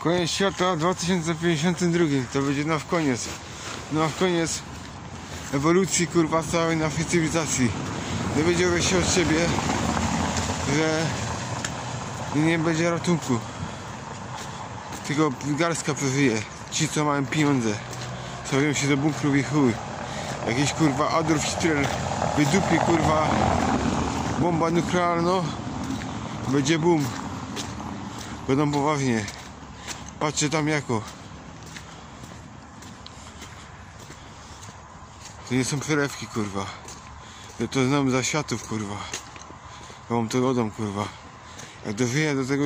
Koniec świata w 2052 to będzie na w koniec. Na w koniec ewolucji kurwa całej naszej cywilizacji. Dowiedziałeś się od siebie, że nie będzie ratunku. Tylko garstka przeżyje. Ci co mają pieniądze. Stawią się do bunkrów i chuj. Jakiś kurwa Adolf Hitler wydupi kurwa bomba nuklearna. Będzie boom. Będą poważnie. Patrzcie tam jako. To nie są przelewki kurwa. Ja to znam za światów kurwa. Ja mam to rodom kurwa. Jak dożyję do tego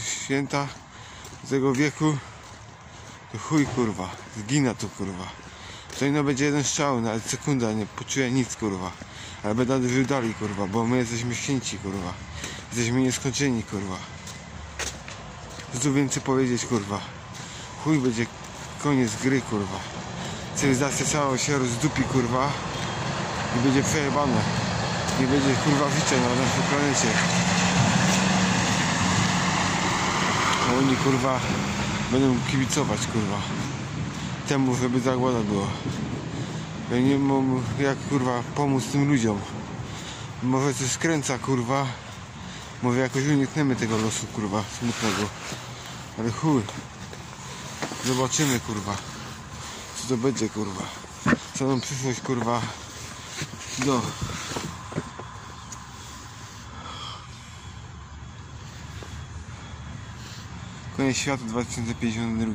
święta, do tego wieku, to chuj kurwa. Zgina tu kurwa. To ino będzie jeden strzał, nawet sekunda, nie poczuję nic kurwa. Ale będę żył dalej kurwa, bo my jesteśmy święci kurwa. Jesteśmy nieskończeni kurwa. Tu więcej powiedzieć kurwa. Chuj będzie koniec gry kurwa. Cywilizacja cała się rozdupi kurwa. I będzie przejebane. Nie będzie kurwa życia na naszej planecie. A oni kurwa będą kibicować kurwa. Temu, żeby zagłada była. Ja nie mam jak kurwa pomóc tym ludziom. Może coś skręca kurwa. Może jakoś unikniemy tego losu kurwa smutnego. Ale chuj. Zobaczymy kurwa. Co to będzie kurwa. Nam przyszłość kurwa. Do. Koniec świata w 2052.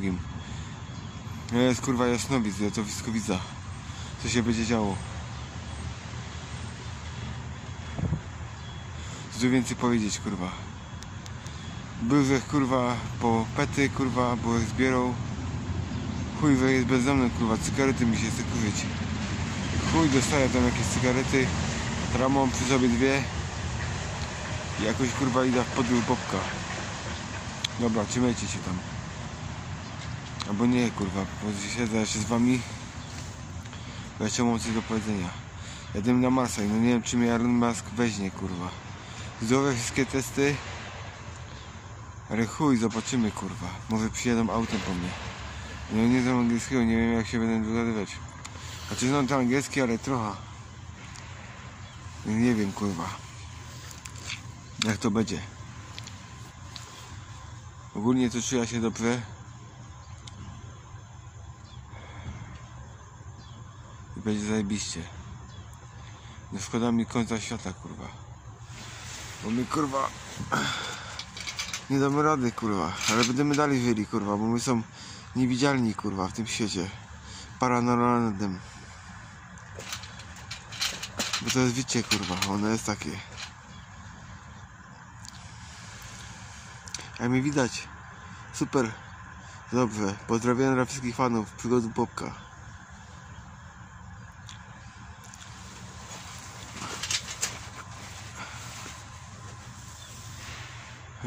Ja jest kurwa jasnowic, ja to wszystko widzę. Co się będzie działo. Co tu więcej powiedzieć kurwa. Był że kurwa po pety kurwa, bo ich zbierał. Chuj że jest bezdomny kurwa, cygarety mi się chce kurzyć. Chuj dostaję tam jakieś cygarety. Mam przy sobie dwie. I jakoś kurwa idę w podół popka. Dobra, trzymajcie się tam. Albo nie kurwa, bo siedzę z wami. Bo jeszcze mam coś do powiedzenia. Jadę na Marsa i no nie wiem czy mnie Elon Musk weźmie kurwa. Zdrowe wszystkie testy. Ale chuj, zobaczymy kurwa. Może przyjadą autem po mnie. No nie znam angielskiego, nie wiem jak się będę dogadywać. Znaczy znam to angielski, ale trochę. Nie wiem kurwa. Jak to będzie. Ogólnie to czuję się dobrze. I będzie zajebiście. Nie szkoda mi końca świata kurwa. Bo my kurwa nie damy rady kurwa, ale będziemy dalej żyli kurwa, bo my są niewidzialni kurwa w tym świecie paranormalnym. Bo to jest życie kurwa, ono jest takie. A mnie widać. Super. Dobrze. Pozdrawiam dla wszystkich fanów przygody Popka.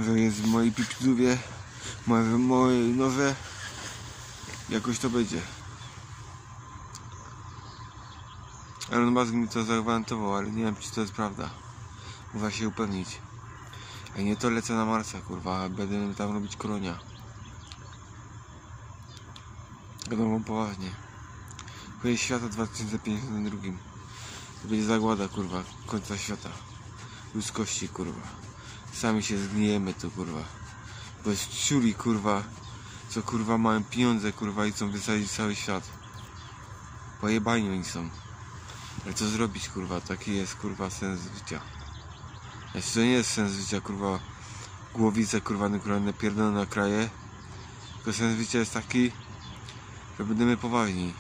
Że jest w mojej pipidówie, moje, moje nowe. Jakoś to będzie. Elon Musk mi to zagwarantował, ale nie wiem czy to jest prawda. Muszę się upewnić. A nie to lecę na Marsa, kurwa, będę tam robić kolonia. Wiadomo poważnie. Koniec świata w 2052. To będzie zagłada, kurwa, końca świata. Ludzkości, kurwa. Sami się zgnijemy tu, kurwa. Bo jest ciuli, kurwa, co kurwa mają pieniądze, kurwa, i chcą wysadzić cały świat. Pojebani oni są. Ale co zrobić, kurwa, taki jest, kurwa, sens życia. Jeśli to nie jest sens życia, kurwa, głowice, kurwa, nuklearne pierdolone na kraje, tylko sens życia jest taki, że będziemy poważni.